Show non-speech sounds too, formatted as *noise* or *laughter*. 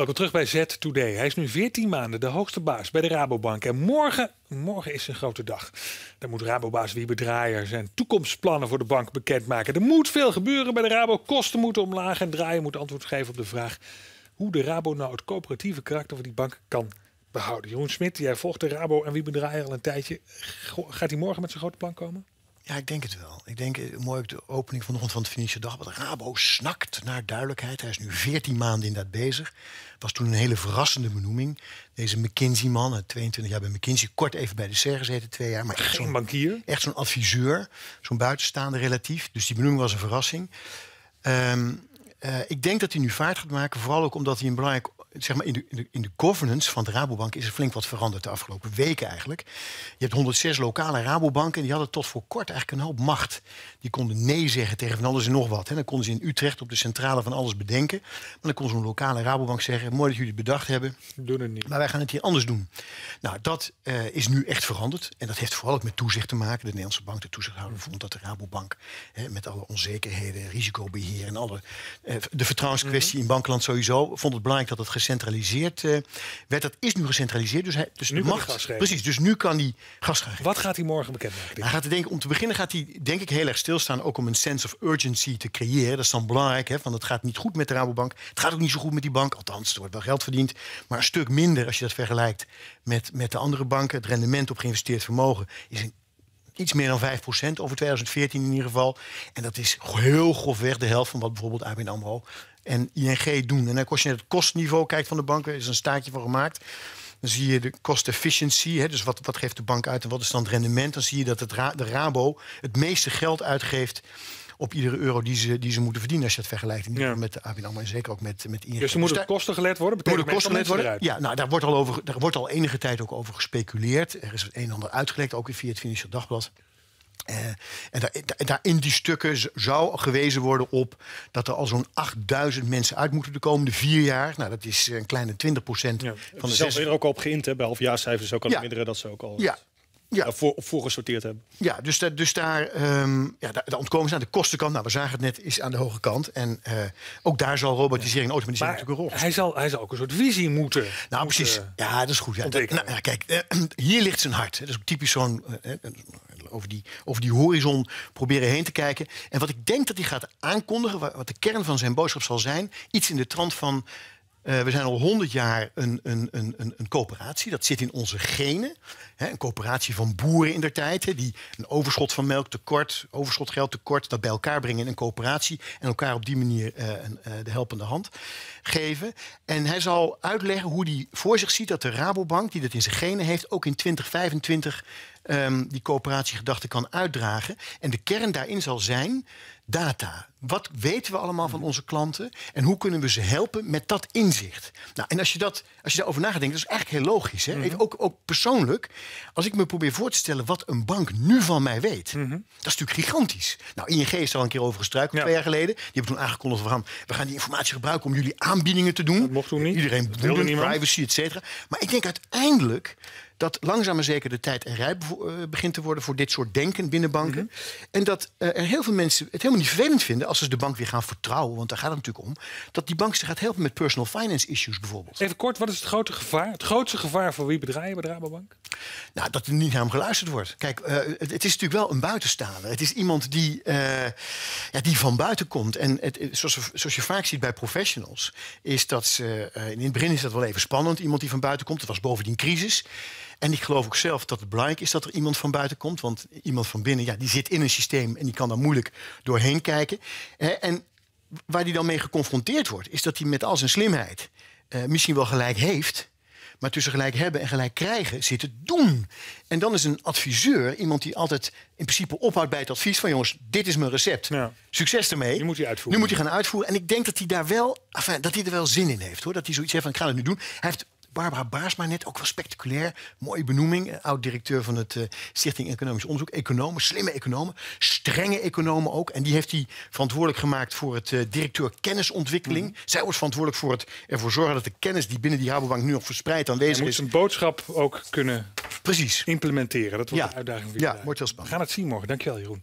Welkom terug bij Z Today. Hij is nu 14 maanden de hoogste baas bij de Rabobank. En morgen, morgen is een grote dag. Dan moet Rabobaas Wiebe Draaier zijn toekomstplannen voor de bank bekendmaken. Er moet veel gebeuren bij de Rabo. Kosten moeten omlaag en Draaier moet antwoord geven op de vraag... hoe de Rabo nou het coöperatieve karakter van die bank kan behouden. Jeroen Smit, jij volgt de Rabo en Wiebe Draaier al een tijdje. Gaat hij morgen met zijn grote plan komen? Ja, ik denk het wel. Ik denk, eh, mooi ook de opening vanochtend van het Financiële Dagblad. Rabo snakt naar duidelijkheid. Hij is nu 14 maanden inderdaad bezig. Was toen een hele verrassende benoeming. Deze McKinsey-man, 22 jaar bij McKinsey. Kort even bij de SER gezeten, twee jaar. Maar echt Geen bankier? Echt zo'n adviseur. Zo'n buitenstaande relatief. Dus die benoeming was een verrassing. Um, uh, ik denk dat hij nu vaart gaat maken. Vooral ook omdat hij een belangrijk zeg maar in, de, in, de, in de governance van de Rabobank is er flink wat veranderd de afgelopen weken eigenlijk. Je hebt 106 lokale Rabobanken en die hadden tot voor kort eigenlijk een hoop macht. Die konden nee zeggen tegen van alles en nog wat. En dan konden ze in Utrecht op de centrale van alles bedenken. Maar dan kon zo'n lokale Rabobank zeggen: mooi dat jullie het bedacht hebben. Doen het niet. Maar wij gaan het hier anders doen. Nou, dat uh, is nu echt veranderd. En dat heeft vooral ook met toezicht te maken. De Nederlandse bank, de toezichthouder, vond dat de Rabobank hè, met alle onzekerheden, risicobeheer en alle. Uh, de vertrouwenskwestie mm -hmm. in bankenland sowieso. Vond het belangrijk dat het gecentraliseerd uh, werd. Dat is nu gecentraliseerd. Dus, hij, dus nu mag gas Precies, dus nu kan hij gas gaan geven. Wat gaat hij morgen bekendmaken? Hij gaat er denk, om te beginnen gaat hij denk ik heel erg stilstaan. Ook om een sense of urgency te creëren. Dat is dan belangrijk. Hè, want het gaat niet goed met de Rabobank. Het gaat ook niet zo goed met die bank. Althans, er wordt wel geld verdiend. Maar een stuk minder als je dat vergelijkt met, met de andere banken. Het rendement op geïnvesteerd vermogen is een iets meer dan 5% over 2014 in ieder geval. En dat is heel grofweg de helft van wat bijvoorbeeld ABN AMRO en ING doen. En als je naar het kostniveau kijkt van de banken, is er een staartje van gemaakt. Dan zie je de cost efficiency, hè, dus wat, wat geeft de bank uit en wat is dan het rendement. Dan zie je dat het de Rabo het meeste geld uitgeeft op iedere euro die ze, die ze moeten verdienen als je het vergelijkt. Ja. met de ABN AMRO en zeker ook met, met ING. Dus er moeten dus kosten gelet worden? Moeten kosten gelet worden? Ja, nou, daar wordt, al over, daar wordt al enige tijd ook over gespeculeerd. Er is het een en ander uitgelekt, ook via het Financieel Dagblad. Uh, en daar, daar, in die stukken zou gewezen worden op dat er al zo'n 8000 mensen uit moeten de komende vier jaar. Nou, dat is een kleine 20 procent ja, van de zelf er ook op geïnt, hè, bij halfjaarcijfers ook al Ja. herinneren dat ze ook al Ja, ja. ja. voor, voor gesorteerd hebben. Ja, dus, da- dus daar, ehm ja, daar, daar ontkomen ze aan de kostenkant. Nou, we zagen het net, is aan de hoge kant. En eh, ook daar zal robotisering en automatisering Maar natuurlijk een rol hij zal, hij zal ook een soort visie moeten. Nou, moeten- precies. Ja, dat is goed. Ja. Nou, ja, kijk, eh, *clears throat* hier ligt zijn hart. Dat is ook typisch zo'n. eh, eh, over, die, over die horizon proberen heen te kijken. En wat ik denk dat hij gaat aankondigen, wa- wat de kern van zijn boodschap zal zijn, iets in de trant van. Eh, we zijn al honderd jaar een, een, een, een, coöperatie. Dat zit in onze genen. Een coöperatie van boeren in der tijd. Die een overschot van melk tekort, overschot geld tekort. dat bij elkaar brengen in een coöperatie. En elkaar op die manier eh, een, eh, de helpende hand geven. En hij zal uitleggen hoe hij voor zich ziet dat de Rabobank, die dat in zijn genen heeft, ook in 2025 ehm, die coöperatiegedachte kan uitdragen. En de kern daarin zal zijn data. Wat weten we allemaal van onze klanten en hoe kunnen we ze helpen met dat inzicht? Nou, en als je, dat, als je daarover na gaat denken, dat is eigenlijk heel logisch. Hè? Even ook, ook persoonlijk, als ik me probeer voor te stellen wat een bank nu van mij weet, dat is natuurlijk gigantisch. Nou, ING is er al een keer over gestruikeld Ja. twee jaar geleden. Die hebben toen aangekondigd, gaan, we gaan die informatie gebruiken om jullie aanbiedingen te doen. Dat mocht toen niet. Iedereen wilde privacy, et cetera. Maar ik denk uiteindelijk dat langzaam maar zeker de tijd en rijp eh, begint te worden voor dit soort denken binnen banken. Mhm. En dat eh, er heel veel mensen het helemaal niet vervelend vinden als ze de bank weer gaan vertrouwen, want daar gaat het natuurlijk om, dat die bank ze gaat helpen met personal finance issues bijvoorbeeld. Even kort, wat is het grote gevaar? Het grootste gevaar voor wie bedrijven bij de Rabobank? Nou, dat er niet naar hem geluisterd wordt. Kijk, eh, het, het is natuurlijk wel een buitenstaander. Het is iemand die, ja, die van buiten komt. En het, zoals, zoals je vaak ziet bij professionals, is dat ze. in het begin is dat wel even spannend, iemand die van buiten komt. Het was bovendien crisis. En ik geloof ook zelf dat het belangrijk is dat er iemand van buiten komt. Want iemand van binnen, ja, die zit in een systeem en die kan daar moeilijk doorheen kijken. En waar die dan mee geconfronteerd wordt, is dat hij met al zijn slimheid eh, misschien wel gelijk heeft. Maar tussen gelijk hebben en gelijk krijgen zit het doen. En dan is een adviseur iemand die altijd in principe ophoudt bij het advies van jongens, dit is mijn recept. Ja. Succes ermee. Nu moet hij uitvoeren. Nu moet hij gaan uitvoeren. En ik denk dat hij daar wel, enfin, dat hij er wel zin in heeft hoor. Dat hij zoiets heeft van ik ga het nu doen. Hij heeft Barbara Baarsma net ook wel spectaculair. Mooie benoeming. Oud-directeur van het eh, Stichting Economisch Onderzoek. Economen, slimme economen. Strenge economen ook. En die heeft hij verantwoordelijk gemaakt voor het eh, directeur kennisontwikkeling. Mhm. Zij wordt verantwoordelijk voor het ervoor zorgen dat de kennis die binnen die Rabobank nu nog verspreid aanwezig moet is. zijn boodschap ook kunnen Precies. implementeren. Dat wordt Ja. een uitdaging. voor Ja, wordt heel We spannend. gaan het zien morgen. Dankjewel, Jeroen.